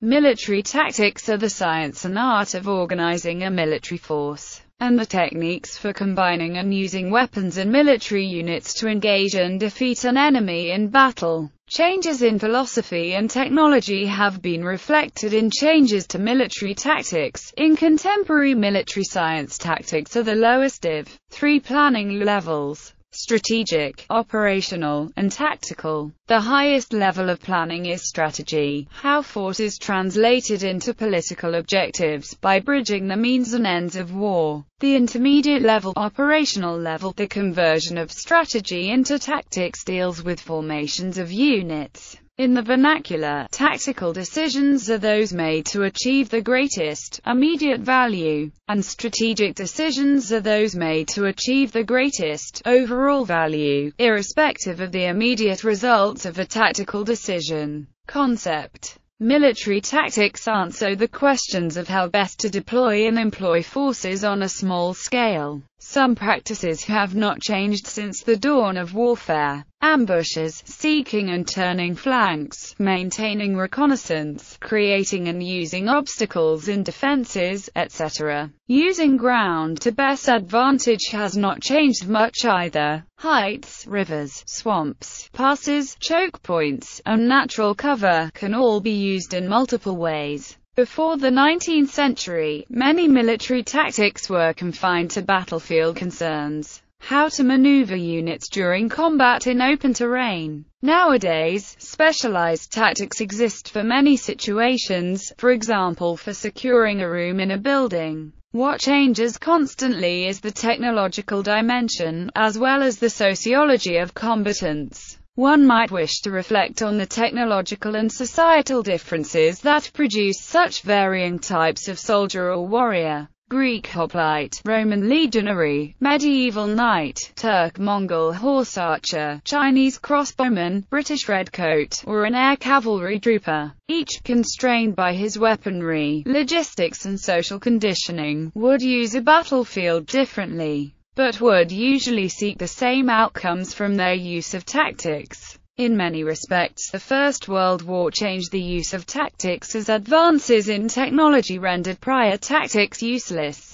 Military tactics are the science and art of organizing a military force, and the techniques for combining and using weapons and military units to engage and defeat an enemy in battle. Changes in philosophy and technology have been reflected in changes to military tactics. In contemporary military science tactics are the lowest of three planning levels strategic, operational, and tactical. The highest level of planning is strategy, how force is translated into political objectives, by bridging the means and ends of war. The intermediate level, operational level, the conversion of strategy into tactics deals with formations of units. In the vernacular, tactical decisions are those made to achieve the greatest, immediate value, and strategic decisions are those made to achieve the greatest, overall value, irrespective of the immediate results of a tactical decision. Concept Military tactics answer the questions of how best to deploy and employ forces on a small scale. Some practices have not changed since the dawn of warfare. Ambushes, seeking and turning flanks, maintaining reconnaissance, creating and using obstacles in defenses, etc. Using ground to best advantage has not changed much either. Heights, rivers, swamps, passes, choke points, and natural cover can all be used in multiple ways. Before the 19th century, many military tactics were confined to battlefield concerns. How to maneuver units during combat in open terrain. Nowadays, specialized tactics exist for many situations, for example for securing a room in a building. What changes constantly is the technological dimension, as well as the sociology of combatants. One might wish to reflect on the technological and societal differences that produce such varying types of soldier or warrior. Greek hoplite, Roman legionary, medieval knight, Turk Mongol horse archer, Chinese crossbowman, British redcoat, or an air cavalry trooper, each constrained by his weaponry, logistics and social conditioning, would use a battlefield differently but would usually seek the same outcomes from their use of tactics. In many respects, the First World War changed the use of tactics as advances in technology rendered prior tactics useless.